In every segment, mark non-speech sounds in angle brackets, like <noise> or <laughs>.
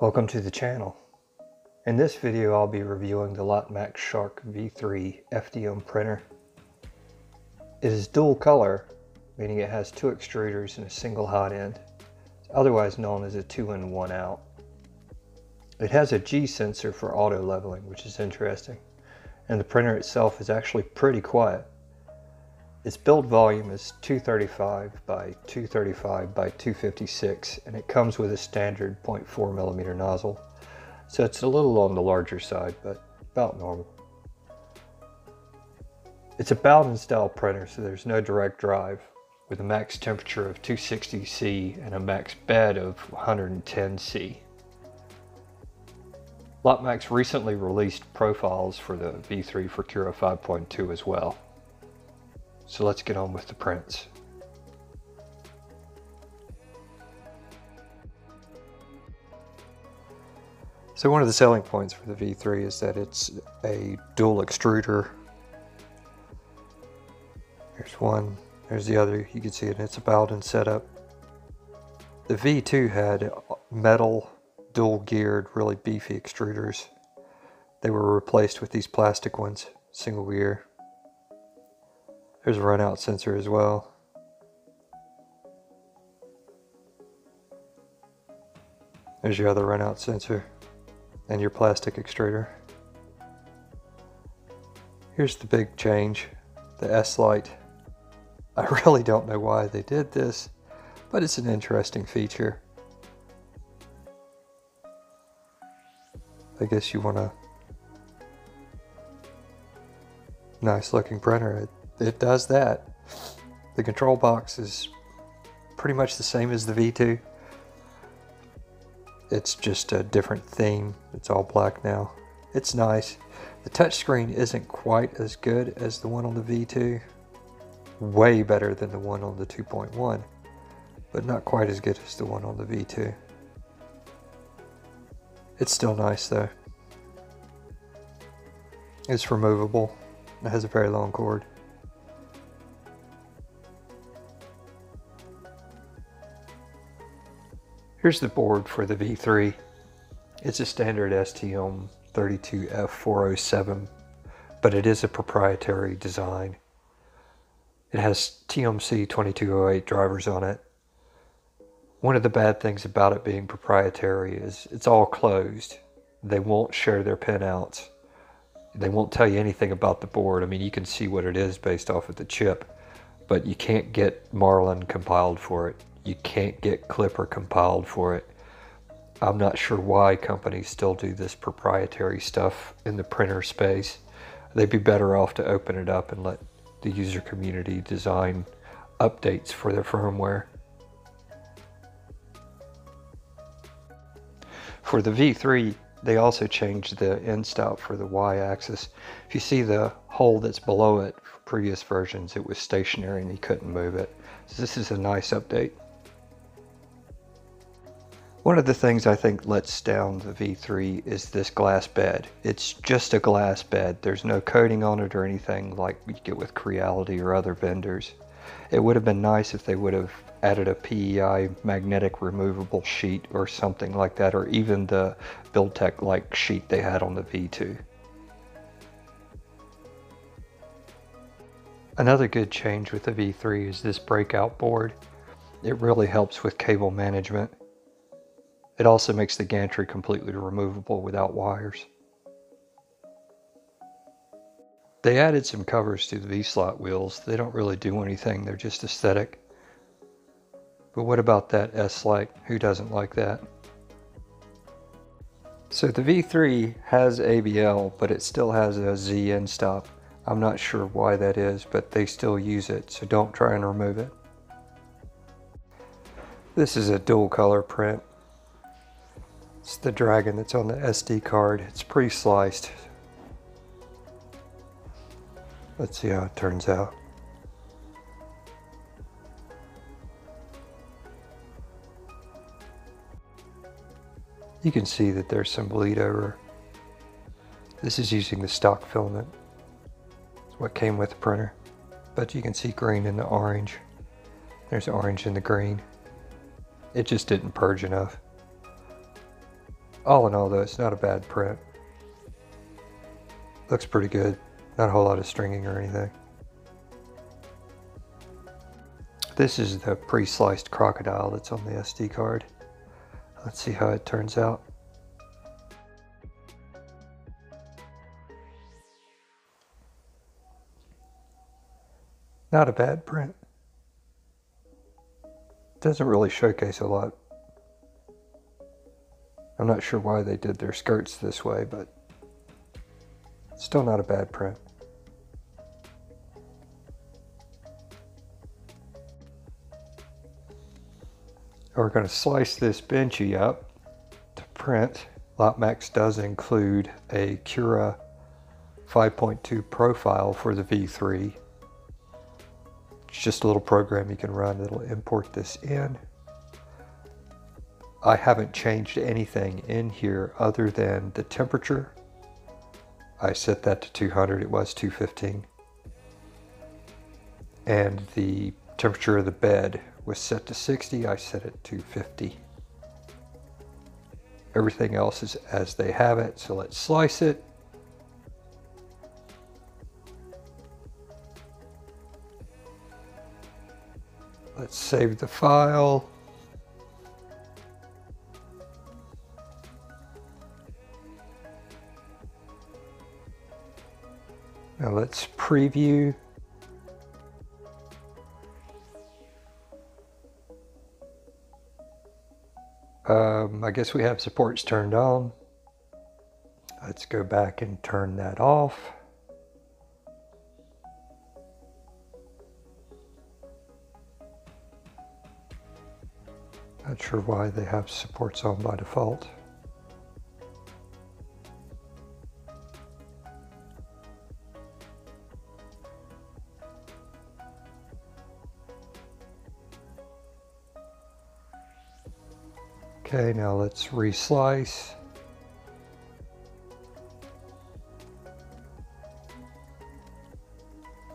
Welcome to the channel. In this video I'll be reviewing the Lotmaxx Shark V3 FDM printer. It is dual color, meaning it has two extruders and a single hot end, otherwise known as a two in one out. It has a G sensor for auto leveling, which is interesting, and the printer itself is actually pretty quiet. Its build volume is 235 by 235 by 256 and it comes with a standard 0.4 millimeter nozzle. So it's a little on the larger side, but about normal. It's a Bowden style printer, so there's no direct drive with a max temperature of 260 C and a max bed of 110 C. Lotmaxx recently released profiles for the V3 for Cura 5.2 as well. So let's get on with the prints. So one of the selling points for the V3 is that it's a dual extruder. There's one, there's the other, you can see it, it's a Bowden setup. The V2 had metal, dual geared, really beefy extruders. They were replaced with these plastic ones, single gear. There's a run out sensor as well. There's your other run out sensor and your plastic extruder. Here's the big change, the S-Lite. I <laughs> really don't know why they did this, but it's an interesting feature. I guess you want a nice looking printer it does that. The control box is pretty much the same as the V2. It's just a different theme. It's all black now. It's nice. The touchscreen isn't quite as good as the one on the V2. Way better than the one on the 2.1, but not quite as good as the one on the V2. It's still nice though. It's removable. It has a very long cord. Here's the board for the V3. It's a standard STM 32F407, but it is a proprietary design. It has TMC 2208 drivers on it. One of the bad things about it being proprietary is it's all closed. They won't share their pinouts. They won't tell you anything about the board. I mean, you can see what it is based off of the chip, but you can't get Marlin compiled for it you can't get Klipper compiled for it. I'm not sure why companies still do this proprietary stuff in the printer space. They'd be better off to open it up and let the user community design updates for their firmware. For the V3, they also changed the end stop for the y-axis. If you see the hole that's below it, previous versions it was stationary and you couldn't move it. So this is a nice update. One of the things I think lets down the V3 is this glass bed. It's just a glass bed. There's no coating on it or anything like you get with Creality or other vendors. It would have been nice if they would have added a PEI magnetic removable sheet or something like that, or even the Buildtek like sheet they had on the V2. Another good change with the V3 is this breakout board. It really helps with cable management. It also makes the gantry completely removable without wires. They added some covers to the V-slot wheels. They don't really do anything, they're just aesthetic. But what about that S-Lite? Who doesn't like that? So the V3 has ABL, but it still has a Z end stop. I'm not sure why that is, but they still use it, so don't try and remove it. This is a dual color print. It's the dragon that's on the SD card. It's pre-sliced. Let's see how it turns out. You can see that there's some bleed over. This is using the stock filament. It's what came with the printer. But you can see green in the orange. There's orange in the green. It just didn't purge enough. All in all though, it's not a bad print. Looks pretty good. Not a whole lot of stringing or anything. This is the pre-sliced crocodile that's on the SD card. Let's see how it turns out. Not a bad print. Doesn't really showcase a lot. Not sure why they did their skirts this way, but still not a bad print. We're going to slice this Benchy up to print. Lotmaxx does include a Cura 5.2 profile for the V3 it's just a little program you can run that'll import this in. I haven't changed anything in here other than the temperature. I set that to 200, it was 215. And the temperature of the bed was set to 60, I set it to 50. Everything else is as they have it, so let's slice it. Let's save the file. Now let's preview. Um, I guess we have supports turned on. Let's go back and turn that off. Not sure why they have supports on by default. Okay, now let's reslice.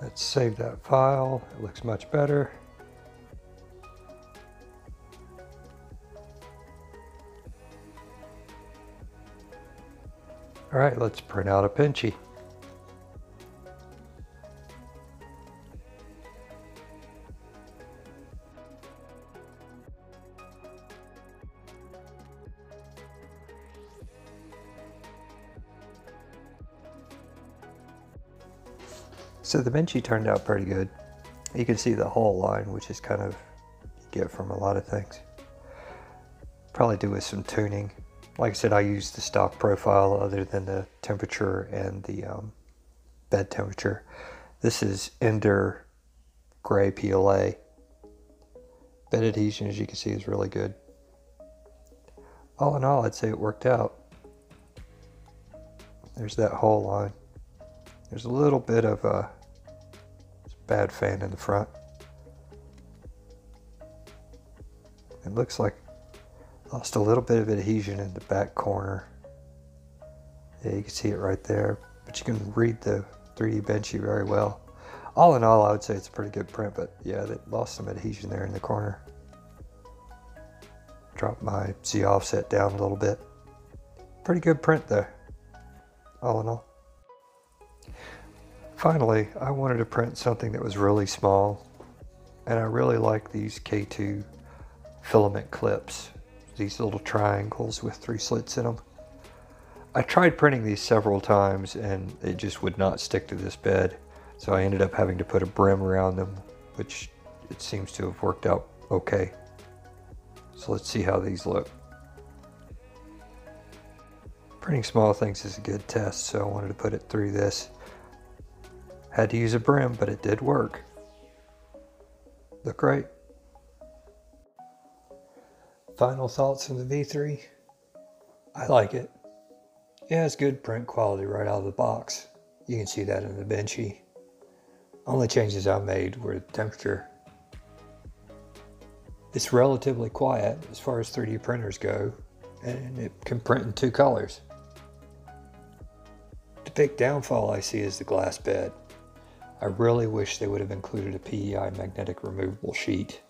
Let's save that file. It looks much better. All right, let's print out a Benchy. So the Benchy turned out pretty good. You can see the hull line, which is kind of get from a lot of things. Probably do with some tuning like I said, I use the stock profile other than the temperature and the um, bed temperature. This is Ender Gray PLA. Bed adhesion, as you can see, is really good. All in all, I'd say it worked out. There's that hull line. There's a little bit of a bad fan in the front. It looks like Lost a little bit of adhesion in the back corner. Yeah, you can see it right there, but you can read the 3D Benchy very well. All in all, I would say it's a pretty good print, but yeah, they lost some adhesion there in the corner. Drop my Z offset down a little bit. Pretty good print there, all in all. Finally, I wanted to print something that was really small, and I really like these K2 filament clips these little triangles with three slits in them. I tried printing these several times and it just would not stick to this bed. So I ended up having to put a brim around them, which it seems to have worked out okay. So let's see how these look. Printing small things is a good test, so I wanted to put it through this. Had to use a brim, but it did work. Look great. Final thoughts on the V3? I like it. It has good print quality right out of the box. You can see that in the Benchy. Only changes I made were the temperature. It's relatively quiet as far as 3D printers go, and it can print in two colors. The big downfall I see is the glass bed. I really wish they would have included a PEI magnetic removable sheet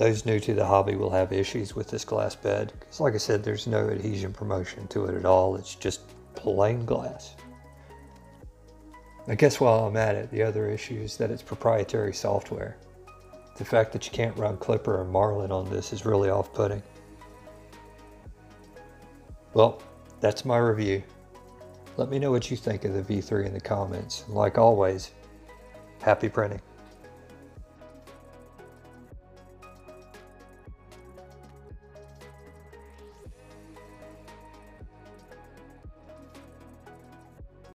Those new to the hobby will have issues with this glass bed because like I said, there's no adhesion promotion to it at all. It's just plain glass. I guess while I'm at it, the other issue is that it's proprietary software. The fact that you can't run Klipper or Marlin on this is really off-putting. Well, that's my review. Let me know what you think of the V3 in the comments. Like always, happy printing.